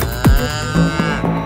Ah.